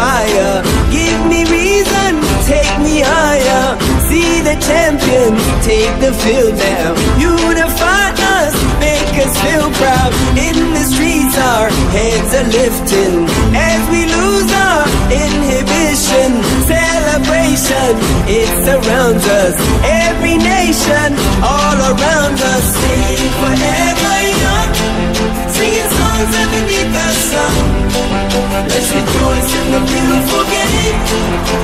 fire. Give me reason, take me higher. See the champion, take the field now. Unify us, make us feel proud. In the streets, our heads are lifting as we lose our inhibition. Celebration, it surrounds us. Every nation, all around us. Sing forever young, singing songs underneath the sun. In the beautiful game.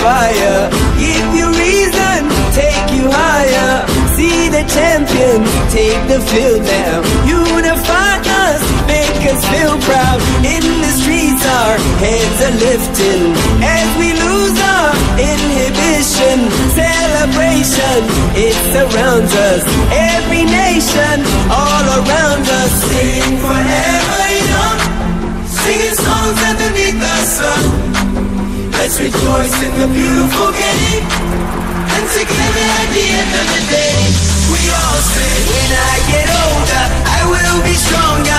Fire, give you reason, take you higher. See the champion, take the field now. Unify us, make us feel proud. In the streets, our heads are lifting as we lose our inhibition. Celebration, it surrounds us. Every nation, all around us. Sing forever young. Singing songs underneath the sun. Let's rejoice in the beautiful game. And together at the end of the day, we all say, when I get older, I will be stronger.